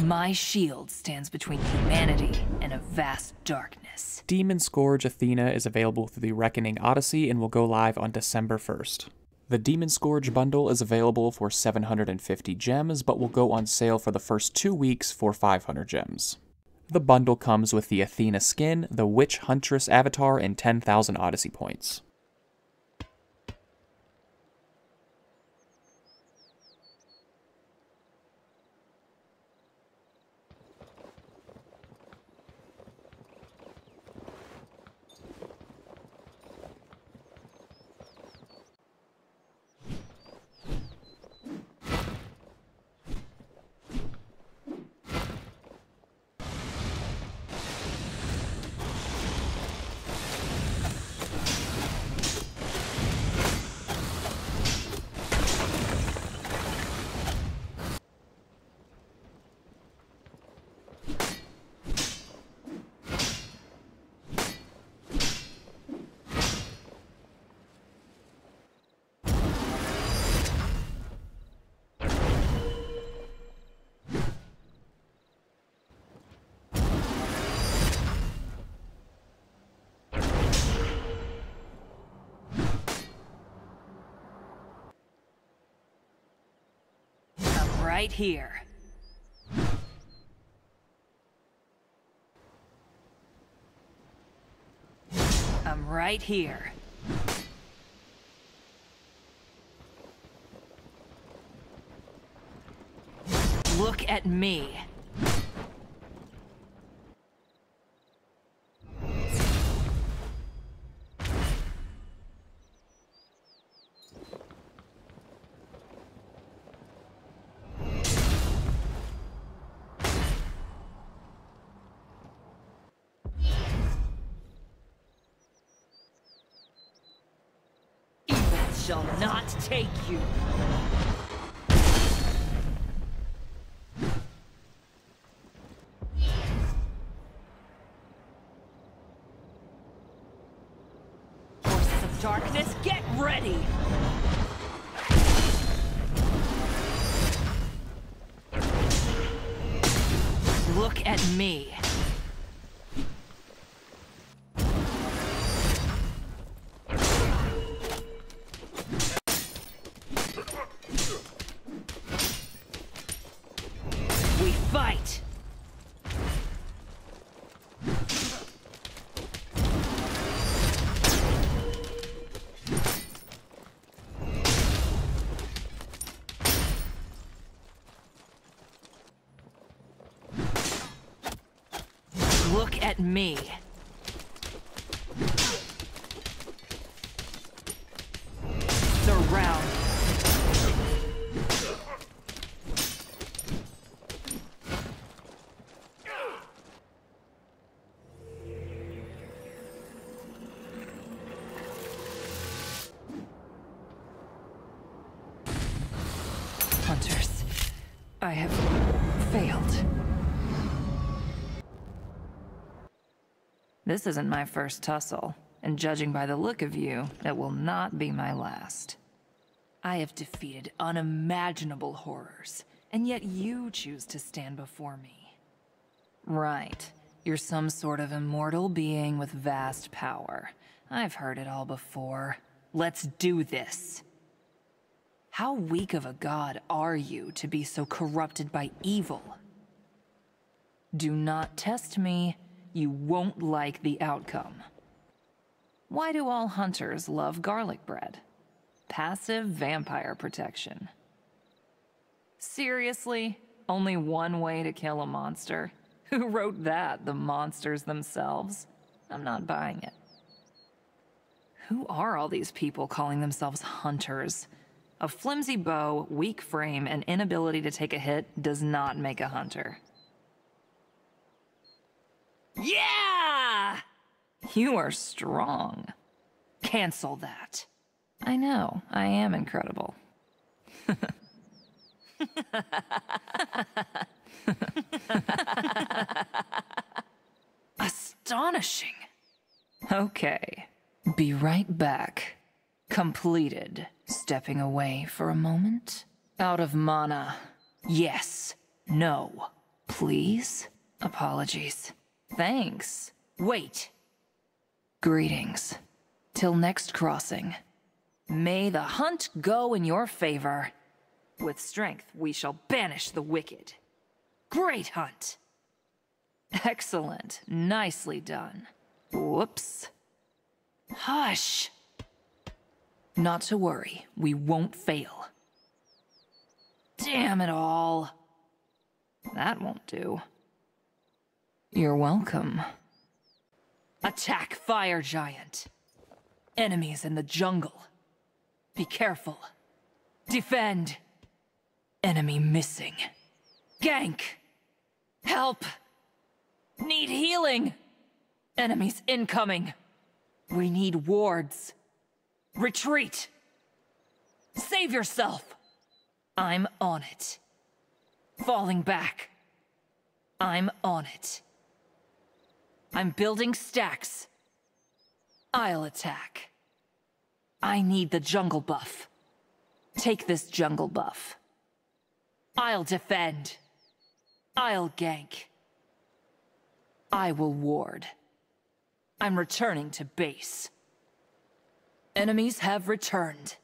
My shield stands between humanity and a vast darkness. Demon Scourge Athena is available through the Reckoning Odyssey and will go live on December 1st. The Demon Scourge bundle is available for 750 gems, but will go on sale for the first two weeks for 500 gems. The bundle comes with the Athena skin, the Witch Huntress avatar, and 10,000 Odyssey points. I'm right here. I'm right here. Look at me. Shall not take you. Forces of darkness, get ready! Look at me. Look at me. Surround. Hunters, I have failed. This isn't my first tussle, and judging by the look of you, it will not be my last. I have defeated unimaginable horrors, and yet you choose to stand before me. Right. You're some sort of immortal being with vast power. I've heard it all before. Let's do this. How weak of a god are you to be so corrupted by evil? Do not test me. You won't like the outcome. Why do all hunters love garlic bread? Passive vampire protection. Seriously? Only one way to kill a monster? Who wrote that? The monsters themselves? I'm not buying it. Who are all these people calling themselves hunters? A flimsy bow, weak frame, and inability to take a hit does not make a hunter. Yeah! You are strong. Cancel that. I know, I am incredible. Astonishing. Okay, be right back. Completed. Stepping away for a moment. Out of mana. Yes. No. Please? Apologies. Thanks. Wait. Greetings. Till next crossing. May the hunt go in your favor. With strength, we shall banish the wicked. Great hunt! Excellent. Nicely done. Whoops. Hush! Not to worry, we won't fail. Damn it all. That won't do. You're welcome. Attack Fire Giant. Enemies in the jungle. Be careful. Defend. Enemy missing. Gank! Help! Need healing! Enemies incoming! We need wards. Retreat! Save yourself! I'm on it. Falling back. I'm on it. I'm building stacks. I'll attack. I need the jungle buff. Take this jungle buff. I'll defend. I'll gank. I will ward. I'm returning to base. Enemies have returned.